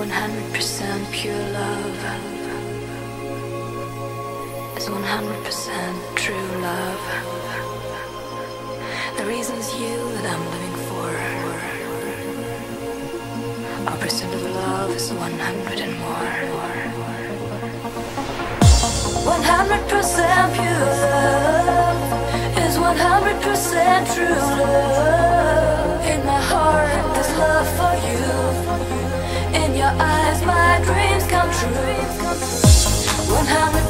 100% pure love is 100% true love. The reason's you that I'm living for. Our pursuit of love is 100 and more. 100% pure love is 100% true love. Eyes, my dreams come true. 100%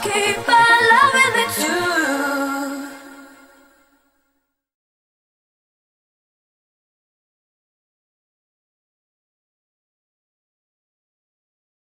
keep